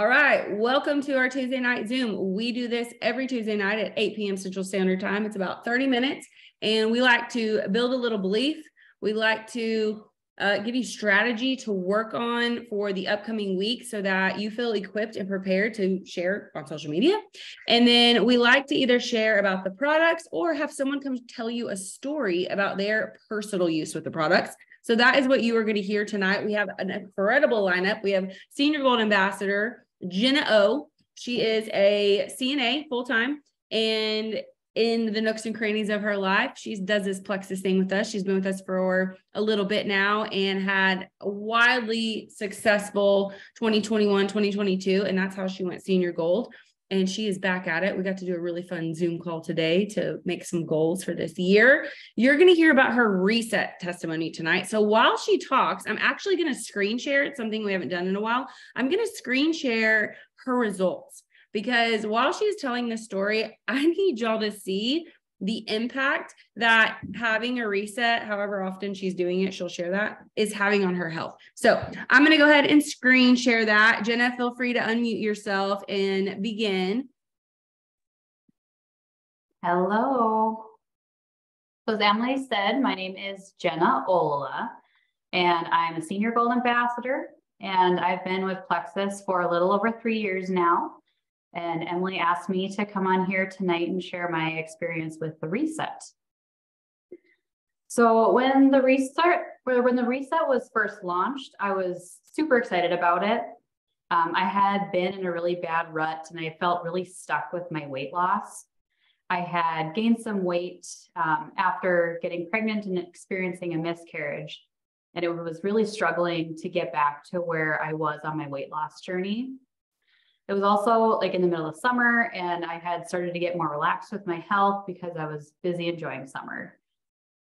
All right, welcome to our Tuesday night Zoom. We do this every Tuesday night at 8 p.m. Central Standard Time. It's about 30 minutes, and we like to build a little belief. We like to uh, give you strategy to work on for the upcoming week so that you feel equipped and prepared to share on social media. And then we like to either share about the products or have someone come tell you a story about their personal use with the products. So that is what you are going to hear tonight. We have an incredible lineup. We have Senior Gold Ambassador Jena O. She is a CNA full time and in the nooks and crannies of her life. She does this plexus thing with us. She's been with us for a little bit now and had a wildly successful 2021, 2022. And that's how she went senior gold. And she is back at it. We got to do a really fun Zoom call today to make some goals for this year. You're going to hear about her reset testimony tonight. So while she talks, I'm actually going to screen share. It's something we haven't done in a while. I'm going to screen share her results because while she's telling this story, I need y'all to see the impact that having a reset, however often she's doing it, she'll share that, is having on her health. So I'm going to go ahead and screen share that. Jena, feel free to unmute yourself and begin. Hello. So as Emily said, my name is Jena Ola, and I'm a senior gold ambassador. And I've been with Plexus for a little over three years now. And Emily asked me to come on here tonight and share my experience with the reset. So when the reset, when the reset was first launched, I was super excited about it. Um, I had been in a really bad rut and I felt really stuck with my weight loss. I had gained some weight um, after getting pregnant and experiencing a miscarriage. And it was really struggling to get back to where I was on my weight loss journey. It was also like in the middle of summer, and I had started to get more relaxed with my health because I was busy enjoying summer.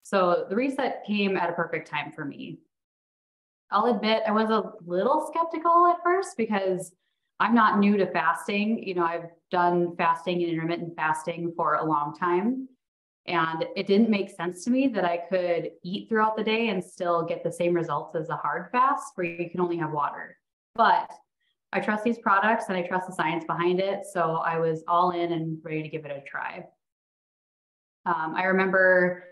So the reset came at a perfect time for me. I'll admit I was a little skeptical at first because I'm not new to fasting. You know, I've done fasting and intermittent fasting for a long time. And it didn't make sense to me that I could eat throughout the day and still get the same results as a hard fast where you can only have water. But I trust these products and I trust the science behind it. So I was all in and ready to give it a try. Um, I remember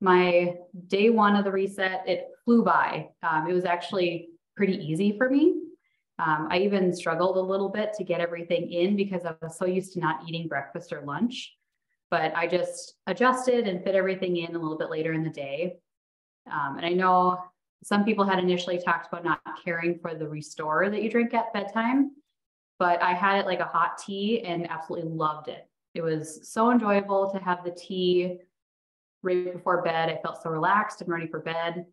my day one of the reset, it flew by. Um, it was actually pretty easy for me. Um, I even struggled a little bit to get everything in because I was so used to not eating breakfast or lunch. But I just adjusted and fit everything in a little bit later in the day. Um, and I know some people had initially talked about not caring for the restore that you drink at bedtime, but I had it like a hot tea and absolutely loved it. It was so enjoyable to have the tea right before bed. I felt so relaxed and ready for bed.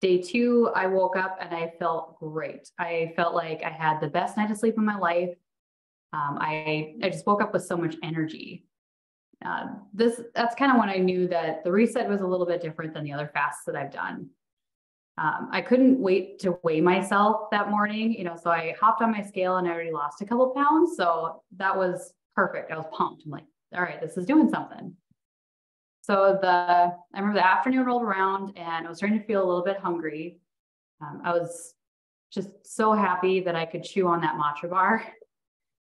Day two, I woke up and I felt great. I felt like I had the best night of sleep in my life. Um, I, I just woke up with so much energy. Uh, this that's kind of when I knew that the reset was a little bit different than the other fasts that I've done um, I couldn't wait to weigh myself that morning, you know, so I hopped on my scale and I already lost a couple pounds. So that was perfect. I was pumped. I'm like, all right, this is doing something. So the, I remember the afternoon rolled around and I was starting to feel a little bit hungry. Um, I was just so happy that I could chew on that matcha bar.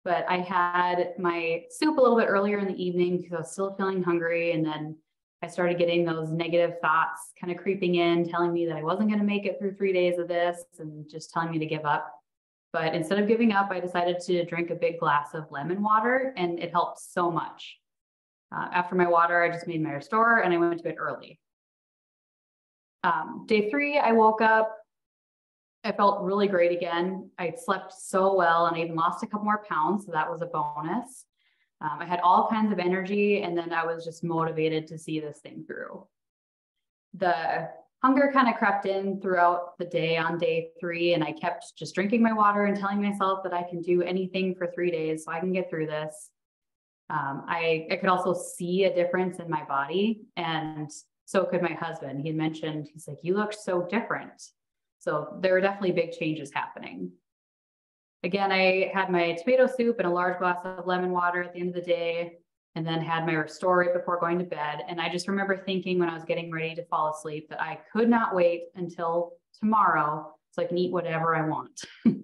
But I had my soup a little bit earlier in the evening because I was still feeling hungry. And then I started getting those negative thoughts kind of creeping in, telling me that I wasn't going to make it through three days of this and just telling me to give up. But instead of giving up, I decided to drink a big glass of lemon water, and it helped so much. Uh, after my water, I just made my restore and I went to bed early. Um, day three, I woke up. I felt really great again. I slept so well and I even lost a couple more pounds. So that was a bonus. Um, I had all kinds of energy, and then I was just motivated to see this thing through. The hunger kind of crept in throughout the day on day three, and I kept just drinking my water and telling myself that I can do anything for three days so I can get through this. Um, I, I could also see a difference in my body, and so could my husband. He mentioned, he's like, You look so different. So there were definitely big changes happening. Again, I had my tomato soup and a large glass of lemon water at the end of the day, and then had my restore before going to bed. And I just remember thinking when I was getting ready to fall asleep that I could not wait until tomorrow so I can eat whatever I want. but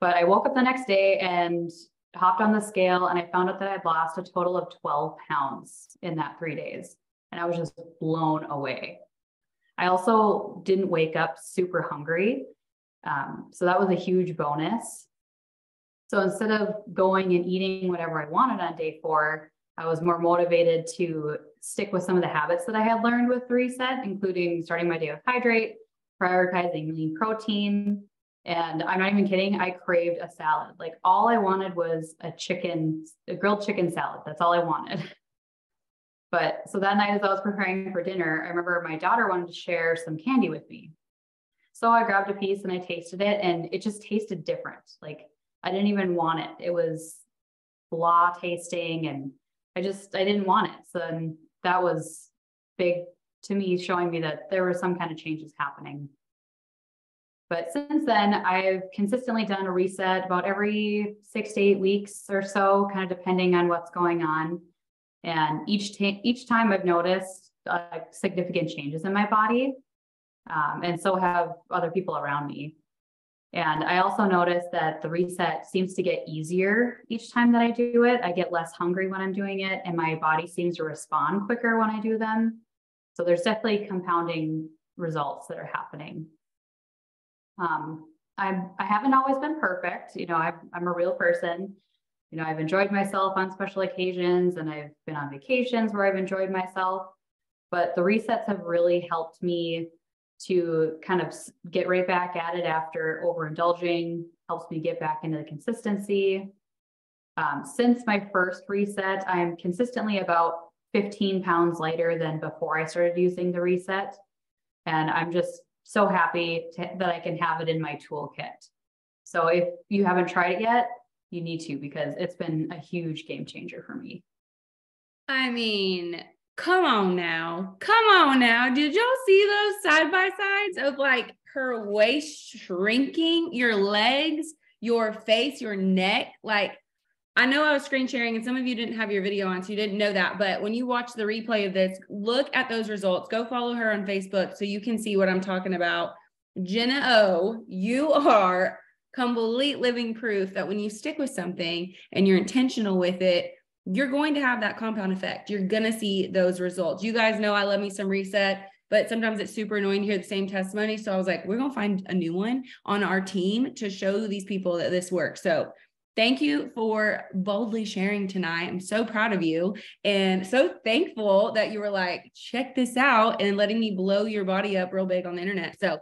But I woke up the next day and hopped on the scale and I found out that I'd lost a total of 12 pounds in that three days. And I was just blown away. I also didn't wake up super hungry. Um, so that was a huge bonus. So instead of going and eating whatever I wanted on day four, I was more motivated to stick with some of the habits that I had learned with the reset, including starting my day with hydrate, prioritizing lean protein. And I'm not even kidding, I craved a salad. Like all I wanted was a chicken, a grilled chicken salad. That's all I wanted. But so that night, as I was preparing for dinner, I remember my daughter wanted to share some candy with me. So I grabbed a piece and I tasted it, and it just tasted different. Like I didn't even want it. It was blah tasting, and I just I didn't want it. So that was big to me, showing me that there were some kind of changes happening. But since then, I've consistently done a reset about every six to eight weeks or so, kind of depending on what's going on. And each, each time I've noticed uh, significant changes in my body. Um, and so have other people around me. And I also noticed that the reset seems to get easier each time that I do it. I get less hungry when I'm doing it, and my body seems to respond quicker when I do them. So there's definitely compounding results that are happening. Um, I'm, I haven't always been perfect. You know, I'm, I'm a real person you know, I've enjoyed myself on special occasions and I've been on vacations where I've enjoyed myself. But the resets have really helped me to kind of get right back at it after overindulging, helps me get back into the consistency. Um, since my first reset, I'm consistently about 15 pounds lighter than before I started using the reset. And I'm just so happy to, that I can have it in my toolkit. So if you haven't tried it yet, you need to because it's been a huge game changer for me. I mean, come on now. Come on now. Did y'all see those side by sides of like her waist shrinking, your legs, your face, your neck? Like, I know I was screen sharing and some of you didn't have your video on, so you didn't know that. But when you watch the replay of this, look at those results. Go follow her on Facebook so you can see what I'm talking about. Jena O, you are complete living proof that when you stick with something and you're intentional with it, you're going to have that compound effect. You're going to see those results. You guys know I love me some reset, but sometimes it's super annoying to hear the same testimony. So I was like, we're going to find a new one on our team to show these people that this works. So thank you for boldly sharing tonight. I'm so proud of you and so thankful that you were like, check this out and letting me blow your body up real big on the internet. So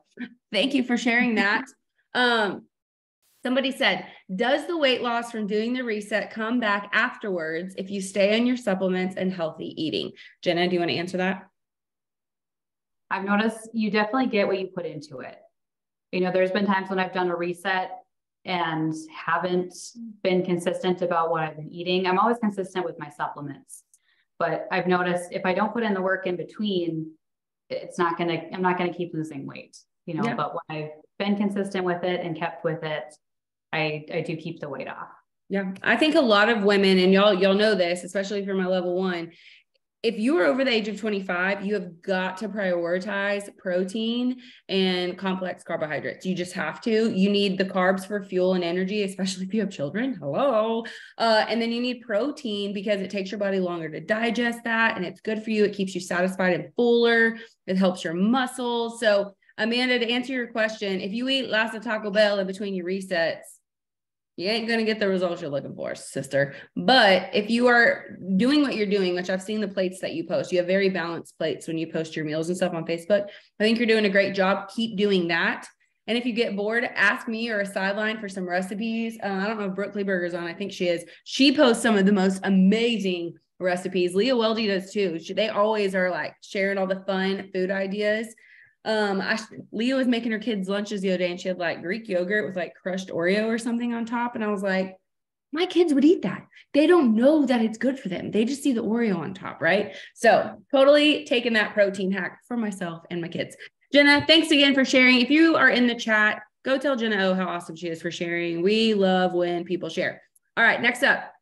thank you for sharing that. Um, Somebody said, Does the weight loss from doing the reset come back afterwards if you stay on your supplements and healthy eating? Jena, do you want to answer that? I've noticed you definitely get what you put into it. You know, there's been times when I've done a reset and haven't been consistent about what I've been eating. I'm always consistent with my supplements. But I've noticed if I don't put in the work in between, it's not going to, I'm not going to keep losing weight, you know, yeah. but when I've been consistent with it and kept with it, I, I do keep the weight off. Yeah. I think a lot of women, and y'all, y'all know this, especially if you're my level one, if you are over the age of 25, you have got to prioritize protein and complex carbohydrates. You just have to. You need the carbs for fuel and energy, especially if you have children. Hello. Uh, and then you need protein because it takes your body longer to digest that and it's good for you. It keeps you satisfied and fuller. It helps your muscles. So, Amanda, to answer your question, if you eat lots of Taco Bell in between your resets, you ain't going to get the results you're looking for, sister. But if you are doing what you're doing, which I've seen the plates that you post, you have very balanced plates when you post your meals and stuff on Facebook. I think you're doing a great job. Keep doing that. And if you get bored, ask me or a sideline for some recipes. Uh, I don't know if Brooke Kleberger's on. I think she is. She posts some of the most amazing recipes. Leah Weldy does too. She, they always are like sharing all the fun food ideas. Um, I Leah was making her kids lunches the other day and she had like Greek yogurt with like crushed Oreo or something on top. And I was like, my kids would eat that. They don't know that it's good for them. They just see the Oreo on top, right? So totally taking that protein hack for myself and my kids. Jena, thanks again for sharing. If you are in the chat, go tell Jena oh how awesome she is for sharing. We love when people share. All right, next up.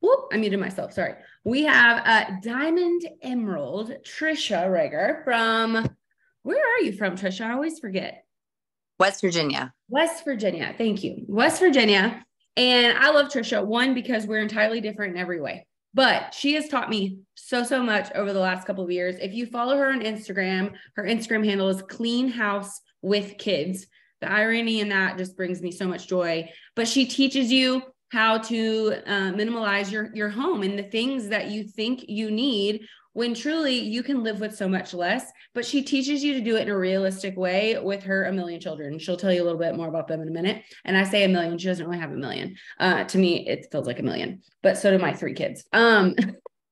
whoop, I muted myself. Sorry we have uh, Diamond Emerald, Tricia Rager from, where are you from, Tricia? I always forget. West Virginia. West Virginia. Thank you. West Virginia. And I love Tricia, one, because we're entirely different in every way. But she has taught me so, so much over the last couple of years. If you follow her on Instagram, her Instagram handle is clean house with kids. The irony in that just brings me so much joy. But she teaches you how to uh, minimalize your your home and the things that you think you need when truly you can live with so much less. But she teaches you to do it in a realistic way with her a million children. She'll tell you a little bit more about them in a minute. And i say a million she doesn't really have a million. Uh, to me it feels like a million but so do my three kids. Um,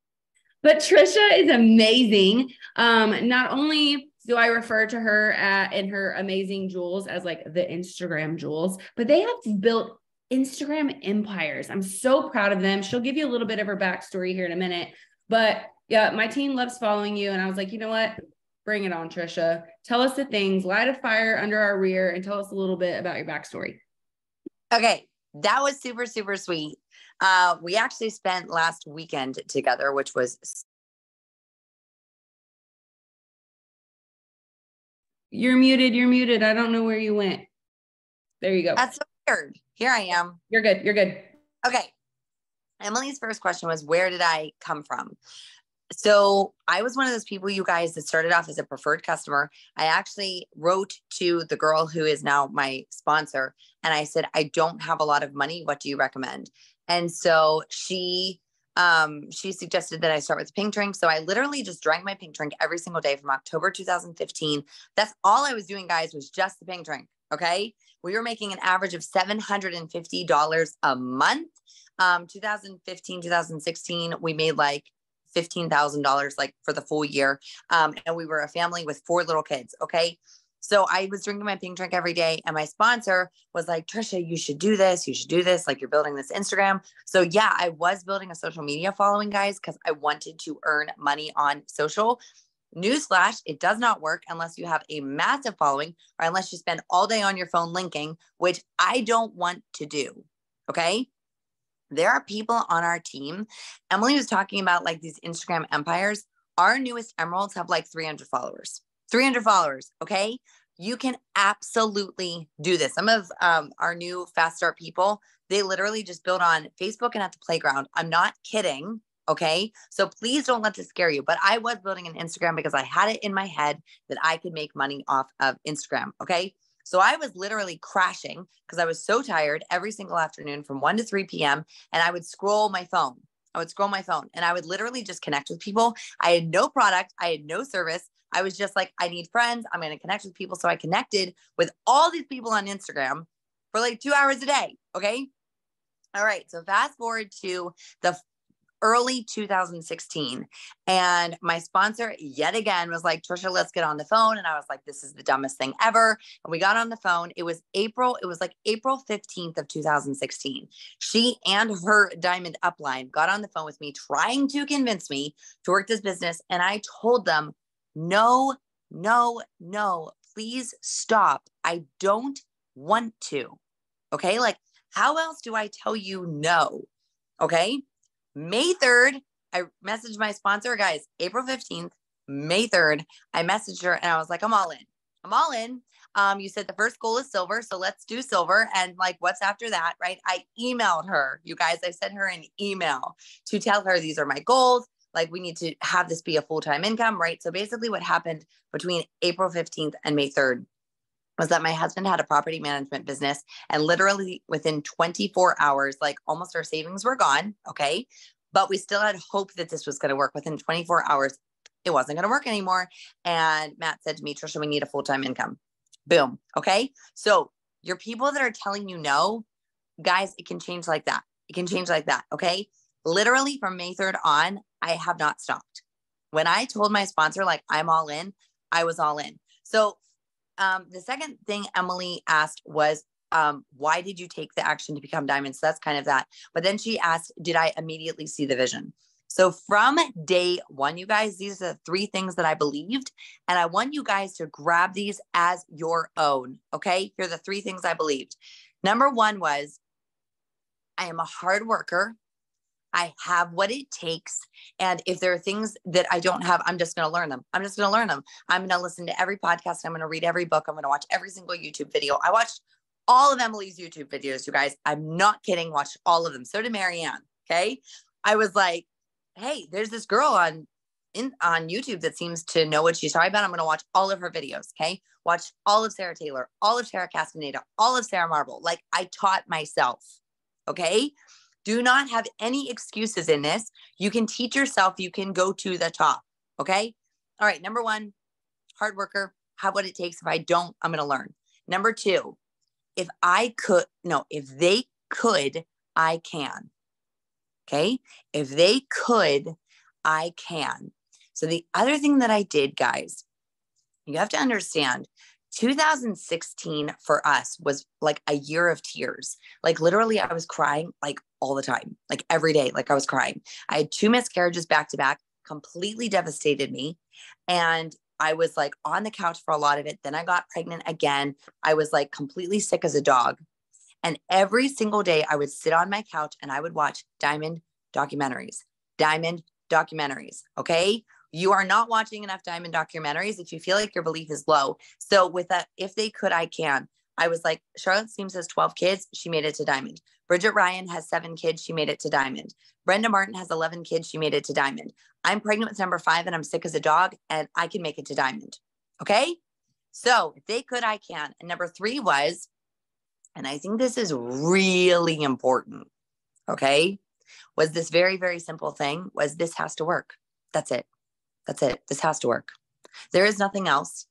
but tricia is amazing. Um, not only do I refer to her at, in her amazing jewels as like the Instagram jewels, but they have built Instagram empires. I'm so proud of them. She'll give you a little bit of her backstory here in a minute. But yeah, my team loves following you. And I was like, you know what? Bring it on, Tricia. Tell us the things, light a fire under our rear, and tell us a little bit about your backstory. Okay. That was super, super sweet. Uh, we actually spent last weekend together, which was You're muted. You're muted. I don't know where you went. There you go. That's so weird. Here I am. You're good. You're good. Okay. Emily's first question was Where did I come from? So I was one of those people, you guys, that started off as a preferred customer. I actually wrote to the girl who is now my sponsor and I said, I don't have a lot of money. What do you recommend? And so she um, she suggested that I start with pink drink. So I literally just drank my pink drink every single day from October 2015. That's all I was doing, guys, was just the pink drink. Okay we were making an average of $750 a month. Um, 2015, 2016, we made like $15,000 like for the full year. Um, and we were a family with four little kids. Okay. So I was drinking my pink drink every day. And my sponsor was like, Tricia, you should do this. You should do this. Like you're building this Instagram. So yeah, I was building a social media following, guys, because I wanted to earn money on social. Newsflash, it does not work unless you have a massive following or unless you spend all day on your phone linking, which I don't want to do. Okay. There are people on our team. Emily was talking about like these Instagram empires. Our newest emeralds have like 300 followers. 300 followers. Okay. You can absolutely do this. Some of um, our new fast start people, they literally just build on Facebook and at the playground. I'm not kidding. Okay. So please don't let this scare you. But I was building an Instagram because I had it in my head that I could make money off of Instagram. Okay. So I was literally crashing because I was so tired every single afternoon from 1 to 3 p.m. And I would scroll my phone. I would scroll my phone and I would literally just connect with people. I had no product, I had no service. I was just like, I need friends. I'm going to connect with people. So I connected with all these people on Instagram for like two hours a day. Okay. All right. So fast forward to the early 2016. And my sponsor, yet again, was like, Tricia, let's get on the phone. And I was like, this is the dumbest thing ever. And we got on the phone. It was April, it was like April 15th of 2016. She and her diamond upline got on the phone with me, trying to convince me to work this business. And I told them, no, no, no, please stop. I don't want to. Okay. Like, how else do I tell you no? Okay. May 3rd, I messaged my sponsor, guys, April 15th, May 3rd. I messaged her and I was like, I'm all in. I'm all in. Um, you said the first goal is silver, so let's do silver. And like, what's after that, right? I emailed her, you guys. I sent her an email to tell her these are my goals. Like, we need to have this be a full time income, right? So basically, what happened between April 15th and May 3rd was that my husband had a property management business and literally within 24 hours like almost our savings were gone okay? But we still had hope that this was going to work. Within 24 hours it wasn't going to work anymore and matt said to me tricia we need a full-time income. Boom okay? So your people that are telling you no guys it can change like that. It can change like that okay? Literally from may 3rd on i have not stopped. When i told my sponsor like i'm all in i was all in. So um, the second thing Emily asked was, um, why did you take the action to become diamond? So that's kind of that. But then she asked, did I immediately see the vision? So from day one, you guys, these are the three things that I believed. And I want you guys to grab these as your own. Okay. Here are the three things I believed. Number one was I am a hard worker. I have what it takes. And if there are things that I don't have, I'm just going to learn them. I'm just going to learn them. I'm going to listen to every podcast. I'm going to read every book. I'm going to watch every single YouTube video. I watched all of Emily's YouTube videos, you guys. I'm not kidding. Watched all of them. So did Marianne. Okay. I was like, hey, there's this girl on in on YouTube that seems to know what she's talking about. I'm going to watch all of her videos. Okay. Watch all of Sarah Taylor, all of Tara Castaneda, all of Sarah Marble. Like I taught myself. Okay. Do not have any excuses in this. You can teach yourself. You can go to the top. Okay. All right. Number one, hard worker, have what it takes. If I don't, I'm going to learn. Number two, if I could, no, if they could, I can. Okay. If they could, I can. So the other thing that I did, guys, you have to understand 2016 for us was like a year of tears. Like literally, I was crying like all the time, like every day, like I was crying. I had two miscarriages back to back, completely devastated me. And I was like on the couch for a lot of it. Then I got pregnant again. I was like completely sick as a dog. And every single day I would sit on my couch and I would watch Diamond documentaries, Diamond documentaries. Okay. You are not watching enough Diamond documentaries if you feel like your belief is low. So, with that, if they could, I can. I was like, Charlotte Seams has 12 kids. She made it to Diamond. Bridget Ryan has seven kids. She made it to Diamond. Brenda Martin has 11 kids. She made it to Diamond. I'm pregnant with number five and I'm sick as a dog and I can make it to Diamond. Okay. So if they could, I can. And number three was, and I think this is really important. Okay. Was this very, very simple thing was this has to work. That's it. That's it. This has to work. There is nothing else.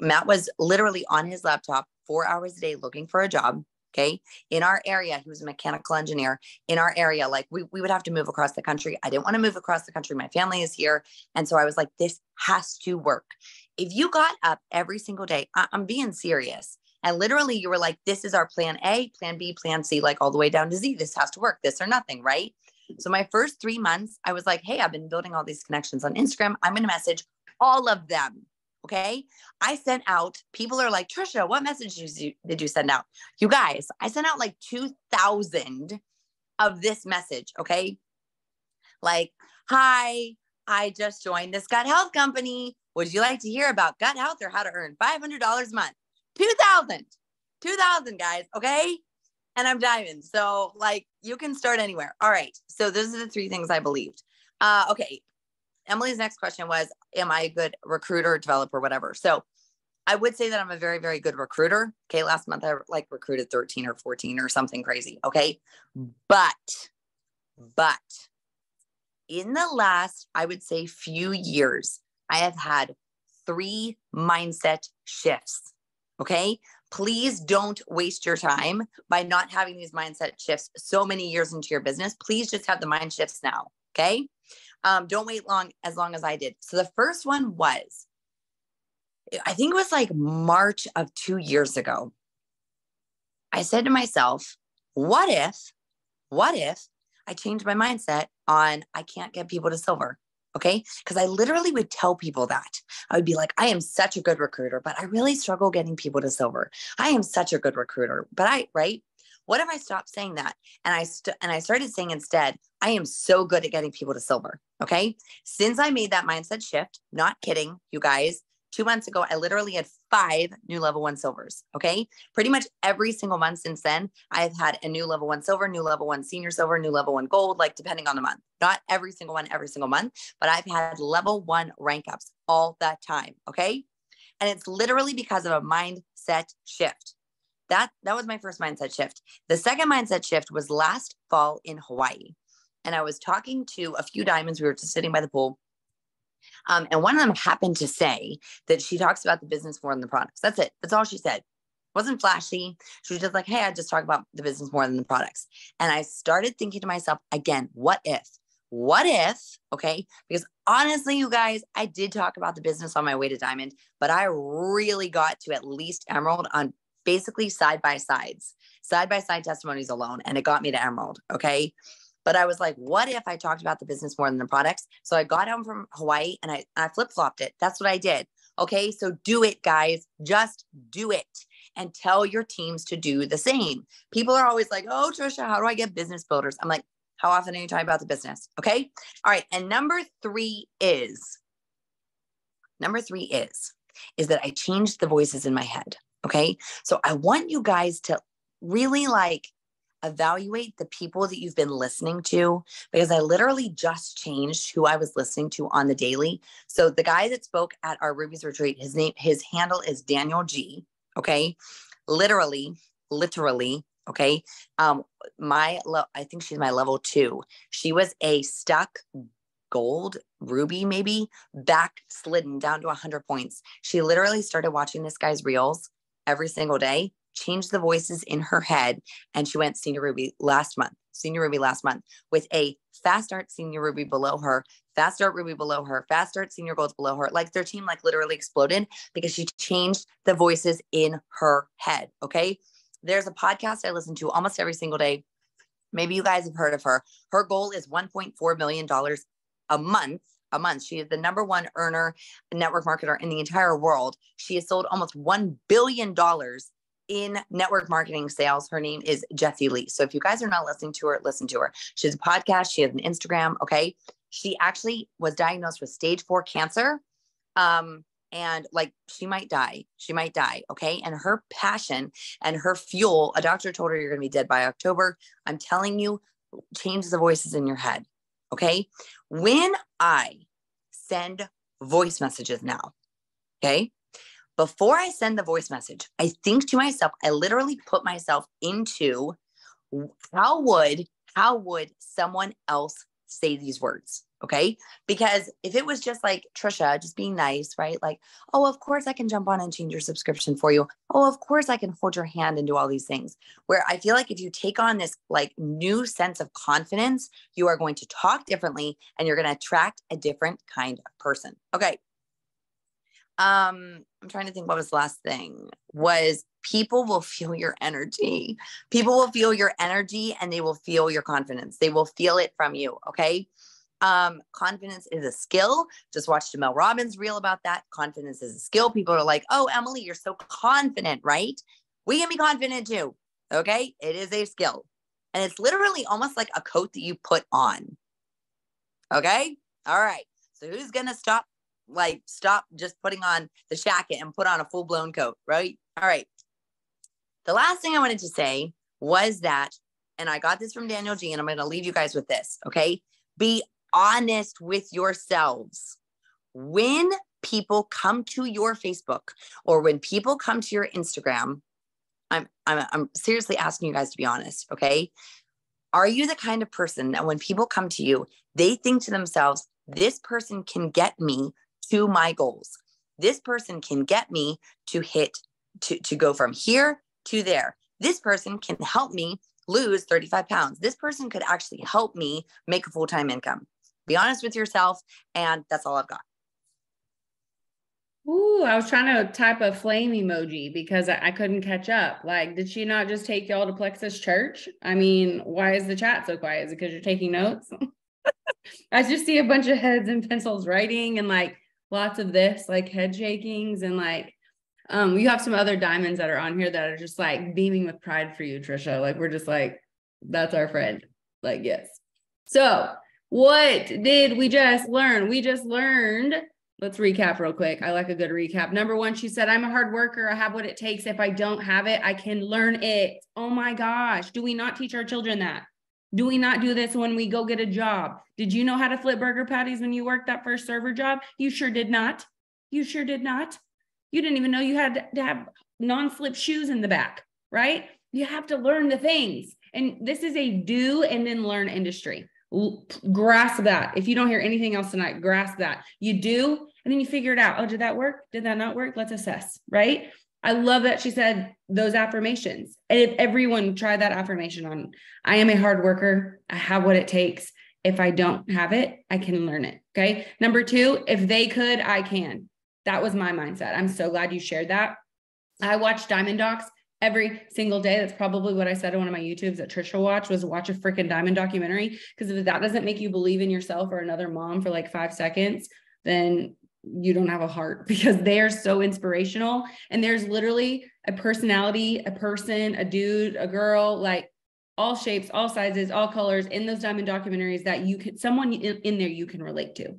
Matt was literally on his laptop four hours a day looking for a job. Okay. In our area, he was a mechanical engineer. In our area, like we, we would have to move across the country. I didn't want to move across the country. My family is here. And so I was like, this has to work. If you got up every single day, I, I'm being serious. And literally, you were like, this is our plan A, plan B, plan C, like all the way down to Z. This has to work, this or nothing, right? So my first three months, I was like, hey, I've been building all these connections on Instagram. I'm going to message all of them. Okay. I sent out, people are like, Tricia, what messages did you send out? You guys, I sent out like 2,000 of this message. Okay. Like, hi, I just joined this gut health company. Would you like to hear about gut health or how to earn $500 a month? 2,000, 2,000 guys. Okay and I'm diamond. So like you can start anywhere. All right. So those are the three things I believed. Uh, okay. Emily's next question was, am I a good recruiter, developer, whatever? So I would say that I'm a very, very good recruiter. Okay. Last month I like recruited 13 or 14 or something crazy. Okay. But, but in the last, I would say few years, I have had three mindset shifts. Okay please don't waste your time by not having these mindset shifts so many years into your business. Please just have the mind shifts now. Okay. Um, don't wait long as long as I did. So the first one was, I think it was like March of two years ago. I said to myself, what if, what if I changed my mindset on I can't get people to silver? Okay. Because I literally would tell people that. I would be like, I am such a good recruiter, but I really struggle getting people to silver. I am such a good recruiter, but I, right? What if I stopped saying that and I st- and I started saying instead, I am so good at getting people to silver. Okay. Since I made that mindset shift, not kidding, you guys, two months ago, I literally had five new level one silvers. Okay. Pretty much every single month since then, I've had a new level one silver, new level one senior silver, new level one gold, like depending on the month. Not every single one, every single month, but I've had level one rank ups all that time. Okay. And it's literally because of a mindset shift. That, that was my first mindset shift. The second mindset shift was last fall in Hawaii. And I was talking to a few diamonds. We were just sitting by the pool um, and one of them happened to say that she talks about the business more than the products. That's it. That's all she said. Wasn't flashy. She was just like, hey, I just talk about the business more than the products. And I started thinking to myself, again, what if? What if? Okay. Because honestly, you guys, I did talk about the business on my way to diamond, but I really got to at least emerald on basically side by sides, side by side testimonies alone. And it got me to emerald. Okay. But I was like, what if I talked about the business more than the products? So I got home from Hawaii and I, I flip flopped it. That's what I did. Okay. So do it, guys. Just do it and tell your teams to do the same. People are always like, oh, Tricia, how do I get business builders? I'm like, How often are you talking about the business? Okay. All right. And number three is number three is is that I changed the voices in my head. Okay. So I want you guys to really like evaluate the people that you've been listening to because I literally just changed who I was listening to on the daily. So the guy that spoke at our Ruby's retreat, his name, his handle is Daniel G. Okay. Literally, literally. Okay. Um, my, I think she's my level two. She was a stuck gold ruby maybe back slidden down to 100 points she literally started watching this guy's reels every single day changed the voices in her head and she went senior ruby last month senior ruby last month with a fast start senior ruby below her fast start ruby below her fast start senior golds below her like their team like literally exploded because she changed the voices in her head okay there's a podcast i listen to almost every single day maybe you guys have heard of her her goal is 1.4 million dollars a month a month. She is the number one earner network marketer in the entire world. She has sold almost $1 billion in network marketing sales. Her name is Jessie Lee. So if you guys are not listening to her, listen to her. She has a podcast, she has an Instagram. Okay. She actually was diagnosed with stage four cancer. Um, and like she might die. She might die. Okay. And her passion and her fuel, a doctor told her you're going to be dead by October. I'm telling you, change the voices in your head. Okay. When I send voice messages now, okay, before I send the voice message, I think to myself, I literally put myself into how would how would someone else say these words? Okay. Because if it was just like Tricia, just being nice, right? Like, oh, of course I can jump on and change your subscription for you. Oh, of course I can hold your hand and do all these things. Where I feel like if you take on this like new sense of confidence, you are going to talk differently and you're going to attract a different kind of person. Okay. Um, I'm trying to think what was the last thing was people will feel your energy. People will feel your energy and they will feel your confidence. They will feel it from you. Okay. Um, confidence is a skill. Just watched Mel Robbins reel about that. Confidence is a skill. People are like, oh, Emily, you're so confident, right? We can be confident too. Okay. It is a skill. And it's literally almost like a coat that you put on. Okay. All right. So who's to stop, like, stop just putting on the jacket and put on a full blown coat, right? All right. The last thing I wanted to say was that, and I got this from Daniel G, and I'm going to leave you guys with this. Okay. Be honest with yourselves. When people come to your Facebook or when people come to your Instagram, I'm, I'm, I'm seriously asking you guys to be honest. Okay. Are you the kind of person that when people come to you, they think to themselves, this person can get me to my goals. This person can get me to hit, to, to go from here to there. This person can help me lose 35 pounds. This person could actually help me make a full time income. Be honest with yourself. And that's all I've got. Ooh, I was trying to type a flame emoji because I, I, couldn't catch up. Like, did she not just take y'all to Plexus Church? I mean, why is the chat so quiet? Is it because you're taking notes? I just see a bunch of heads and pencils writing and like lots of this, like head shakings and like um you have some other diamonds that are on here that are just like beaming with pride for you, Tricia. Like we're just like, that's our friend. Like, yes. So what did we just learn? We just learned. Let's recap real quick. I like a good recap. Number one, she said, I'm a hard worker. I have what it takes. If I don't have it, I can learn it. Oh my gosh. Do we not teach our children that? Do we not do this when we go get a job? Did you know how to flip burger patties when you worked that first server job? You sure did not. You sure did not. You didn't even know you had to have non slip shoes in the back, right? You have to learn the things. And this is a do and then learn industry grasp that. If you don't hear anything else tonight, grasp that. You do, and then you figure it out. Oh, did that work? Did that not work? Let's assess, right? I love that she said those affirmations. And if everyone try that affirmation on, I am a hard worker. I have what it takes. If I don't have it, I can learn it. Okay. Number two, if they could, I can. That was my mindset. I'm so glad you shared that. I watched Diamond Docs every single day. That's probably what I said in one of my YouTubes that Tricia watched was watch a freaking diamond documentary. Because if that doesn't make you believe in yourself or another mom for like five seconds, then you don't have a heart because they are so inspirational. And there's literally a personality, a person, a dude, a girl, like all shapes, all sizes, all colors in those diamond documentaries that you can, someone in, in there you can relate to.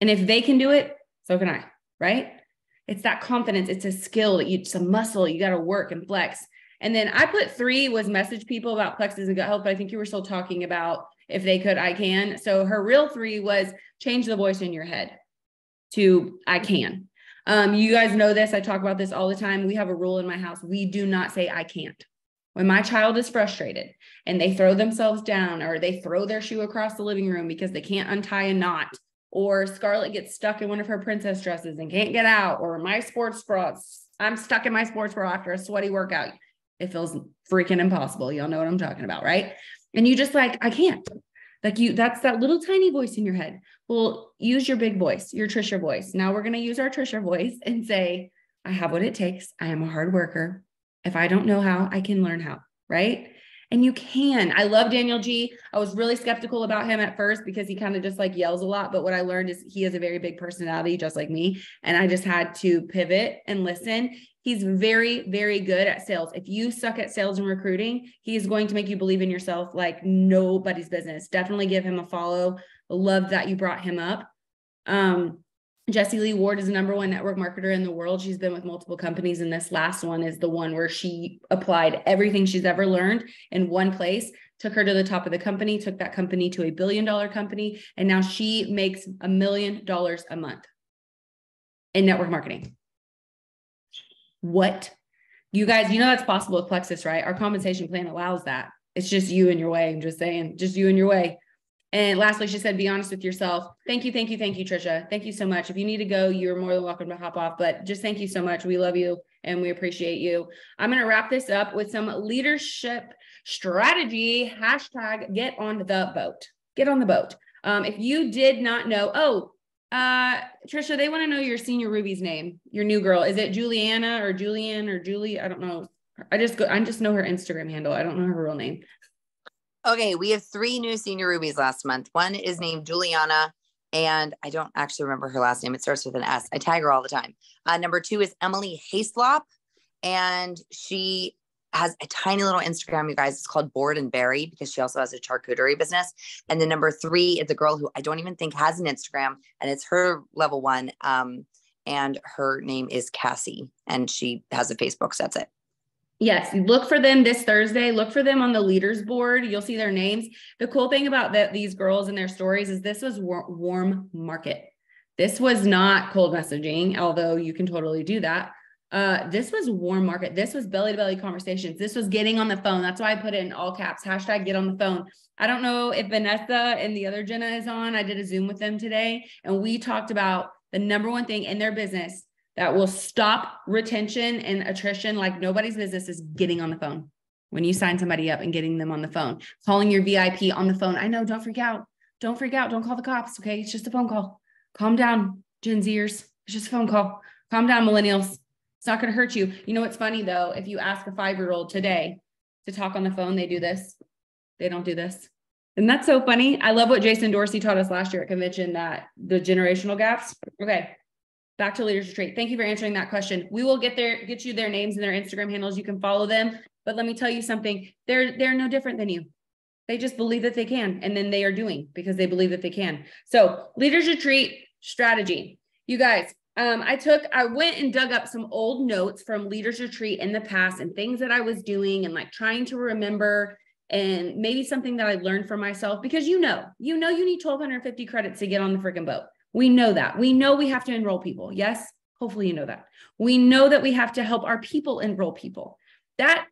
And if they can do it, so can I, right? It's that confidence. It's a skill that you, it's a muscle you got to work and flex. And then I put three was message people about plexus and gut health, but I think you were still talking about if they could, I can. So her real three was change the voice in your head to I can. Um, you guys know this. I talk about this all the time. We have a rule in my house. We do not say I can't. When my child is frustrated and they throw themselves down or they throw their shoe across the living room because they can't untie a knot, or Scarlett gets stuck in one of her princess dresses and can't get out, or my sports bra, I'm stuck in my sports bra after a sweaty workout. It feels freaking impossible. Y'all know what I'm talking about, right? And you just like, I can't. Like you, that's that little tiny voice in your head. Well, use your big voice, your Tricia voice. Now we're going to use our Tricia voice and say, I have what it takes. I am a hard worker. If I don't know how, I can learn how, right? And you can. I love Daniel G. I was really skeptical about him at first because he kind of just like yells a lot. But what I learned is he has a very big personality, just like me. And I just had to pivot and listen. He's very, very good at sales. If you suck at sales and recruiting, he's going to make you believe in yourself like nobody's business. Definitely give him a follow. Love that you brought him up. Um, Lee Ward is the number one network marketer in the world. She's been with multiple companies, and this last one is the one where she applied everything she's ever learned in one place, took her to the top of the company, took that company to a billion dollar company, and now she makes a million dollars a month in network marketing. What? You guys, you know that's possible with Plexus, right? Our compensation plan allows that. It's just you and your way. I'm just saying, just you and your way. And lastly, she said, be honest with yourself. Thank you, thank you, thank you, Tricia. Thank you so much. If you need to go, you're more than welcome to hop off, but just thank you so much. We love you and we appreciate you. I'm going to wrap this up with some leadership strategy. Hashtag get on the boat. Get on the boat. Um, if you did not know, oh, uh, Tricia, they want to know your senior Ruby's name, your new girl. Is it Juliana or Julian or Julie? I don't know. I just go, I just know her Instagram handle. I don't know her real name. Okay, we have three new senior rubies last month. One is named Juliana, and I don't actually remember her last name. It starts with an S. I tag her all the time. Uh, number two is Emily Hayslop, and she has a tiny little Instagram, you guys. It's called Bored and Buried because she also has a charcuterie business. And then number three is a girl who I don't even think has an Instagram, and it's her level one. Um, and her name is Cassie, and she has a Facebook. So that's it. Yes, look for them this Thursday. Look for them on the leaders board. You'll see their names. The cool thing about that these girls and their stories is this was war- warm market. This was not cold messaging, although you can totally do that. Uh, this was warm market. This was belly to belly conversations. This was getting on the phone. That's why I put it in all caps. Hashtag get on the phone. I don't know if Vanessa and the other Jenna is on. I did a Zoom with them today, and we talked about the number one thing in their business that will stop retention and attrition like nobody's business is getting on the phone. When you sign somebody up and getting them on the phone, calling your VIP on the phone. I know, don't freak out. Don't freak out. Don't call the cops. Okay. It's just a phone call. Calm down, Gen Zers. It's just a phone call. Calm down, millennials. It's not going to hurt you. You know what's funny though? If you ask a five year old today to talk on the phone, they do this. They don't do this. And that's so funny. I love what Jason Dorsey taught us last year at convention that the generational gaps. Okay. Back to leaders retreat. Thank you for answering that question. We will get there, get you their names and their Instagram handles. You can follow them. But let me tell you something. They're they're no different than you. They just believe that they can, and then they are doing because they believe that they can. So leaders retreat strategy. You guys, um, I took, I went and dug up some old notes from Leaders Retreat in the past and things that I was doing and like trying to remember and maybe something that I learned for myself because you know, you know, you need 1250 credits to get on the freaking boat. We know that. We know we have to enroll people. Yes. Hopefully you know that. We know that we have to help our people enroll people. That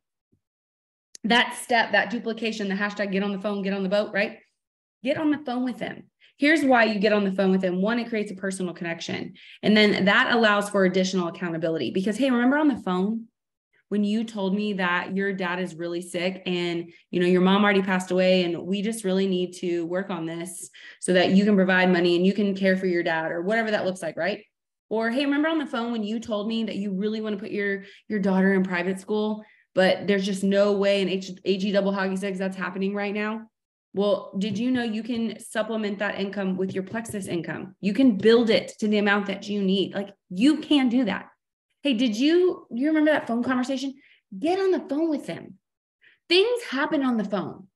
that step, that duplication, the hashtag get on the phone, get on the boat, right? Get on the phone with them. Here's why you get on the phone with them. One, it creates a personal connection. And then that allows for additional accountability because, hey, remember on the phone when you told me that your dad is really sick and you know your mom already passed away and we just really need to work on this so that you can provide money and you can care for your dad or whatever that looks like right or hey remember on the phone when you told me that you really want to put your your daughter in private school but there's just no way in H- ag double hockey sticks that's happening right now well, did you know you can supplement that income with your Plexus income? You can build it to the amount that you need. Like you can do that. Hey, did you you remember that phone conversation? Get on the phone with them. Things happen on the phone.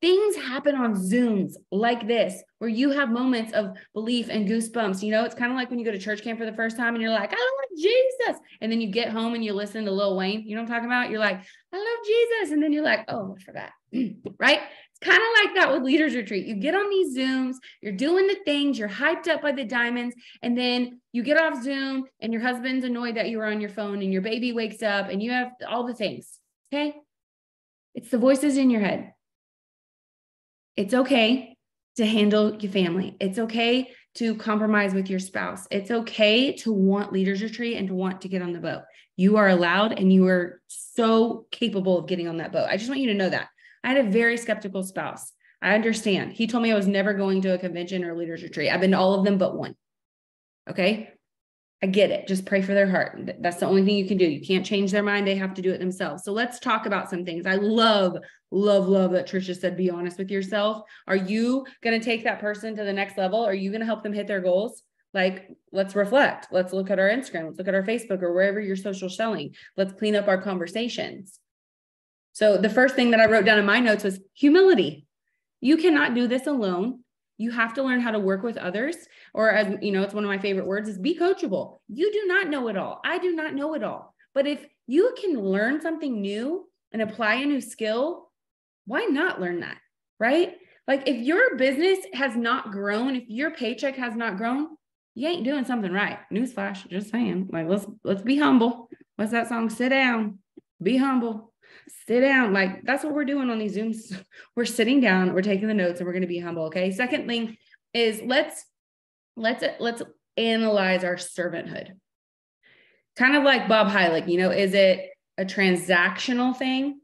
Things happen on Zooms like this, where you have moments of belief and goosebumps. You know, it's kind of like when you go to church camp for the first time and you're like, I don't love Jesus. And then you get home and you listen to Lil Wayne. You know what I'm talking about? You're like, I love Jesus. And then you're like, oh, I forgot. right? Kind of like that with Leaders Retreat. You get on these Zooms, you're doing the things, you're hyped up by the diamonds, and then you get off Zoom and your husband's annoyed that you were on your phone and your baby wakes up and you have all the things. Okay. It's the voices in your head. It's okay to handle your family. It's okay to compromise with your spouse. It's okay to want leaders retreat and to want to get on the boat. You are allowed and you are so capable of getting on that boat. I just want you to know that. I had a very skeptical spouse. I understand. He told me I was never going to a convention or leaders retreat. I've been to all of them but one. Okay. I get it. Just pray for their heart. That's the only thing you can do. You can't change their mind. They have to do it themselves. So let's talk about some things. I love, love, love that Tricia said, be honest with yourself. Are you going to take that person to the next level? Are you going to help them hit their goals? Like, let's reflect. Let's look at our Instagram. Let's look at our Facebook or wherever you're social selling. Let's clean up our conversations. So the first thing that I wrote down in my notes was humility. You cannot do this alone. You have to learn how to work with others or as you know it's one of my favorite words is be coachable. You do not know it all. I do not know it all. But if you can learn something new and apply a new skill why not learn that right? Like if your business has not grown if your paycheck has not grown you ain't doing something right. Newsflash just saying. Like let's let's be humble. What's that song? Sit down. Be humble sit down. Like that's what we're doing on these Zooms. We're sitting down, we're taking the notes, and we're going to be humble. Okay. Second thing is let's let's let's analyze our servanthood. Kind of like Bob Heilig, you know, is it a transactional thing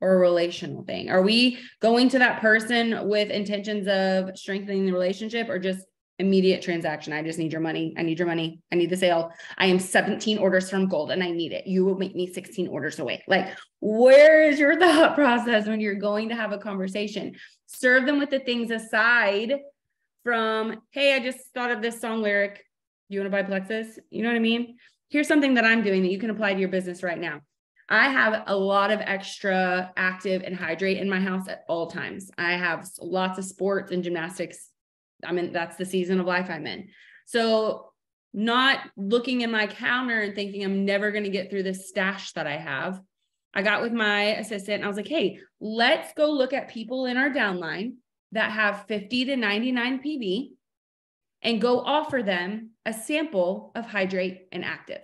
or a relational thing? Are we going to that person with intentions of strengthening the relationship or just immediate transaction. I just need your money. I need your money. I need the sale. I am 17 orders from gold and I need it. You will make me 16 orders away. Like, where is your thought process when you're going to have a conversation? Serve them with the things aside from, hey, I just thought of this song lyric. You want to buy Plexus? You know what I mean? Here's something that I'm doing that you can apply to your business right now. I have a lot of extra active and hydrate in my house at all times. I have lots of sports and gymnastics I mean, that's the season of life I'm in. So, not looking in my counter and thinking I'm never going to get through this stash that I have. I got with my assistant and I was like, hey, let's go look at people in our downline that have 50 to 99 PV and go offer them a sample of hydrate and active.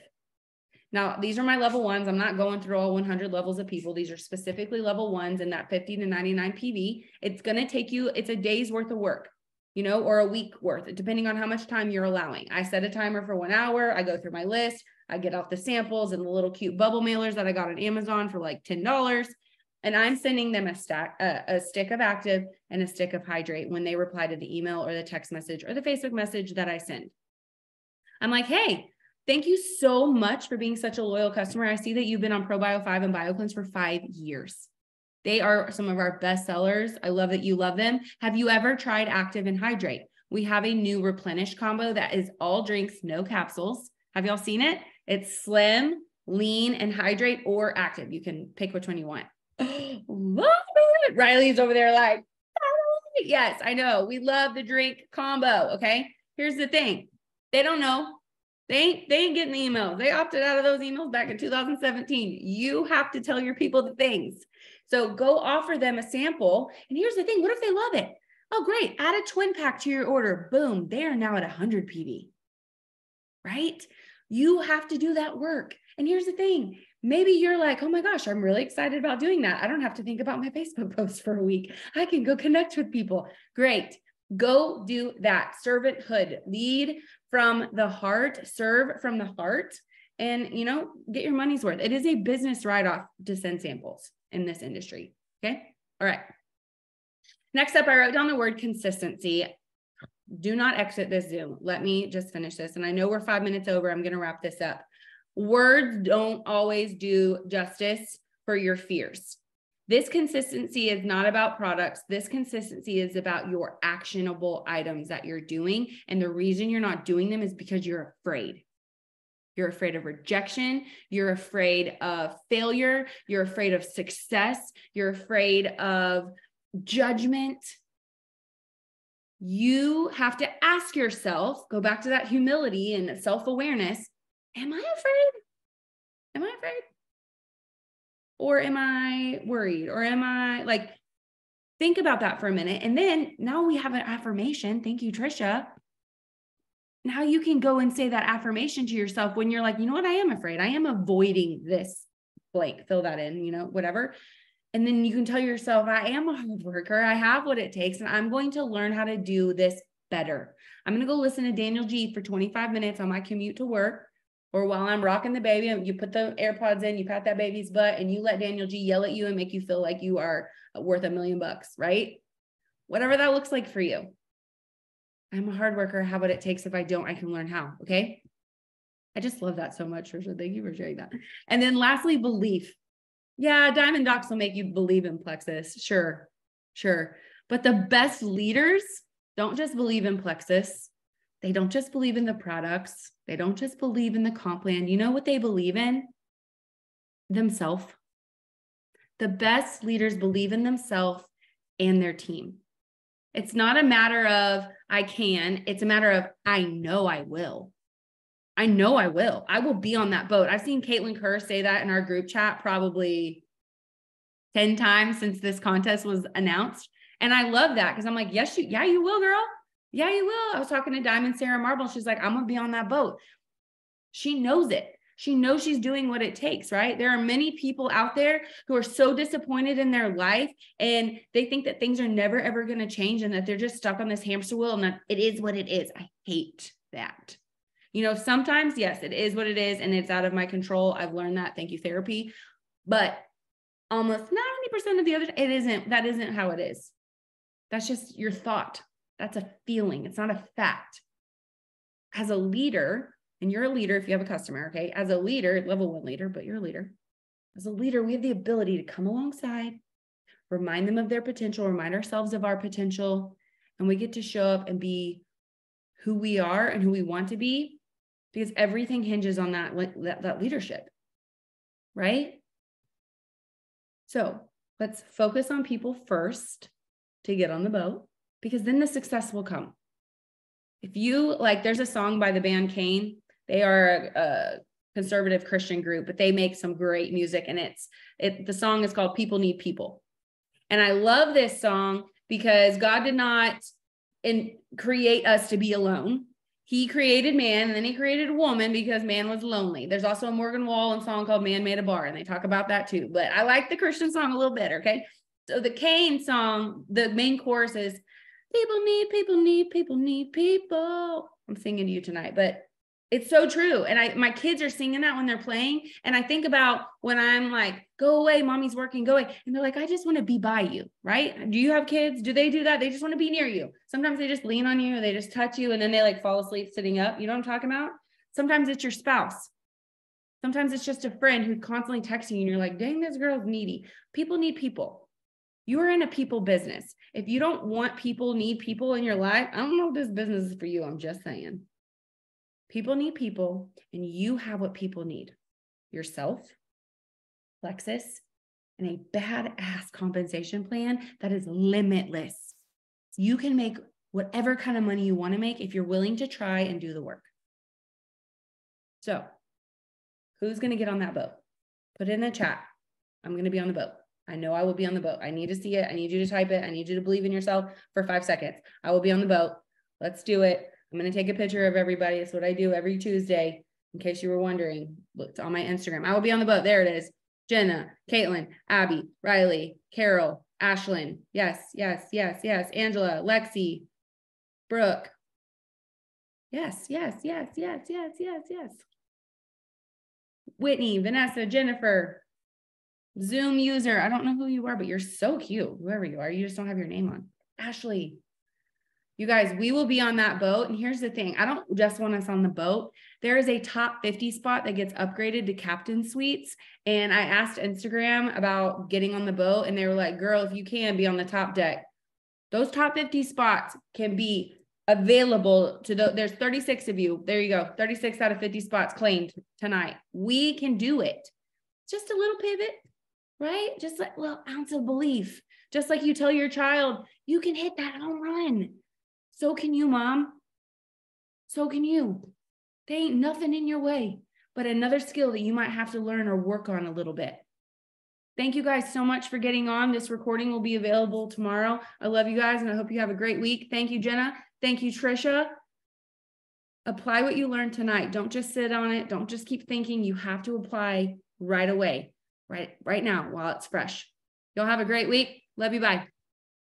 Now, these are my level ones. I'm not going through all 100 levels of people. These are specifically level ones in that 50 to 99 PV. It's going to take you, it's a day's worth of work you know, or a week worth, depending on how much time you're allowing. I set a timer for one hour. I go through my list. I get off the samples and the little cute bubble mailers that I got on Amazon for like $10. And I'm sending them a stack, a, a stick of active and a stick of hydrate when they reply to the email or the text message or the Facebook message that I send. I'm like, hey, thank you so much for being such a loyal customer. I see that you've been on ProBio 5 and BioCleanse for five years. They are some of our best sellers. I love that you love them. Have you ever tried Active and Hydrate? We have a new replenish combo that is all drinks, no capsules. Have y'all seen it? It's slim, lean, and hydrate or active. You can pick which one you want. love it. Riley's over there like, yes, I know. We love the drink combo. Okay. Here's the thing. They don't know. They ain't, they ain't getting the emails. They opted out of those emails back in 2017. You have to tell your people the things. So go offer them a sample. And here's the thing what if they love it? Oh, great. Add a twin pack to your order. Boom. They are now at 100 PV. Right? You have to do that work. And here's the thing maybe you're like, oh my gosh, I'm really excited about doing that. I don't have to think about my Facebook post for a week. I can go connect with people. Great. Go do that. Servanthood. Lead from the heart, serve from the heart, and you know, get your money's worth. It is a business write-off to send samples in this industry. Okay. All right. Next up, I wrote down the word consistency. Do not exit this Zoom. Let me just finish this. And I know we're five minutes over. I'm going to wrap this up. Words don't always do justice for your fears. This consistency is not about products. This consistency is about your actionable items that you're doing. And the reason you're not doing them is because you're afraid. You're afraid of rejection. You're afraid of failure. You're afraid of success. You're afraid of judgment. You have to ask yourself, go back to that humility and self awareness Am I afraid? Am I afraid? Or am I worried? Or am I like, think about that for a minute. And then now we have an affirmation. Thank you, Tricia now you can go and say that affirmation to yourself when you're like, you know what, I am afraid. I am avoiding this blank, fill that in, you know, whatever. And then you can tell yourself, I am a hard worker. I have what it takes, and I'm going to learn how to do this better. I'm going to go listen to Daniel G for 25 minutes on my commute to work or while I'm rocking the baby. You put the AirPods in, you pat that baby's butt, and you let Daniel G yell at you and make you feel like you are worth a million bucks, right? Whatever that looks like for you. I'm a hard worker. How about it takes if I don't, I can learn how. Okay. I just love that so much, Tricia. Thank you for sharing that. And then lastly, belief. Yeah, Diamond Docs will make you believe in Plexus. Sure, sure. But the best leaders don't just believe in Plexus. They don't just believe in the products. They don't just believe in the comp plan. You know what they believe in? Themselves. The best leaders believe in themselves and their team. It's not a matter of I can, it's a matter of I know I will. I know I will. I will be on that boat. I've seen Caitlin Kerr say that in our group chat probably 10 times since this contest was announced. And I love that because I'm like, yes, you, yeah, you will, girl. Yeah, you will. I was talking to Diamond Sarah Marble. She's like, I'm gonna be on that boat. She knows it. She knows she's doing what it takes, right? There are many people out there who are so disappointed in their life and they think that things are never ever going to change and that they're just stuck on this hamster wheel and that it is what it is. I hate that. You know, sometimes, yes, it is what it is and it's out of my control. I've learned that. Thank you, therapy. But almost 90% of the other, it isn't, that isn't how it is. That's just your thought. That's a feeling. It's not a fact. As a leader, and you're a leader if you have a customer, okay? As a leader, level one leader, but you're a leader. As a leader, we have the ability to come alongside, remind them of their potential, remind ourselves of our potential, and we get to show up and be who we are and who we want to be because everything hinges on that, that, that leadership, right? So let's focus on people first to get on the boat because then the success will come. If you like, there's a song by the band Cain they are a, a conservative Christian group, but they make some great music. And it's it the song is called People Need People. And I love this song because God did not in, create us to be alone. He created man and then he created a woman because man was lonely. There's also a Morgan Wallen song called Man Made a Bar, and they talk about that too. But I like the Christian song a little better. Okay. So the Cain song, the main chorus is people need, people need, people need people. I'm singing to you tonight, but it's so true. And I my kids are singing that when they're playing. And I think about when I'm like, go away, mommy's working, go away. And they're like, I just want to be by you, right? Do you have kids? Do they do that? They just want to be near you. Sometimes they just lean on you, they just touch you, and then they like fall asleep sitting up. You know what I'm talking about? Sometimes it's your spouse. Sometimes it's just a friend who's constantly texting you, and you're like, dang, this girl's needy. People need people. You are in a people business. If you don't want people, need people in your life, I don't know if this business is for you. I'm just saying. People need people, and you have what people need yourself, Plexus, and a badass compensation plan that is limitless. You can make whatever kind of money you want to make if you're willing to try and do the work. So, who's going to get on that boat? Put it in the chat. I'm going to be on the boat. I know I will be on the boat. I need to see it. I need you to type it. I need you to believe in yourself for five seconds. I will be on the boat. Let's do it. I'm going to take a picture of everybody. It's what I do every Tuesday. In case you were wondering, look on my Instagram. I will be on the boat. There it is. Jena, Caitlin, Abby, Riley, Carol, Ashlyn. Yes, yes, yes, yes. Angela, Lexi, Brooke. Yes, yes, yes, yes, yes, yes, yes. Whitney, Vanessa, Jennifer, Zoom user. I don't know who you are, but you're so cute. Whoever you are, you just don't have your name on. Ashley, you guys, we will be on that boat. And here's the thing I don't just want us on the boat. There is a top 50 spot that gets upgraded to captain suites. And I asked Instagram about getting on the boat, and they were like, girl, if you can be on the top deck, those top 50 spots can be available to the, there's 36 of you. There you go. 36 out of 50 spots claimed tonight. We can do it. Just a little pivot, right? Just like a little ounce of belief. Just like you tell your child, you can hit that home run. So can you, mom. So can you. They ain't nothing in your way, but another skill that you might have to learn or work on a little bit. Thank you guys so much for getting on. This recording will be available tomorrow. I love you guys and I hope you have a great week. Thank you, Jena. Thank you, Tricia. Apply what you learned tonight. Don't just sit on it. Don't just keep thinking. You have to apply right away, right, right now while it's fresh. Y'all have a great week. Love you. Bye.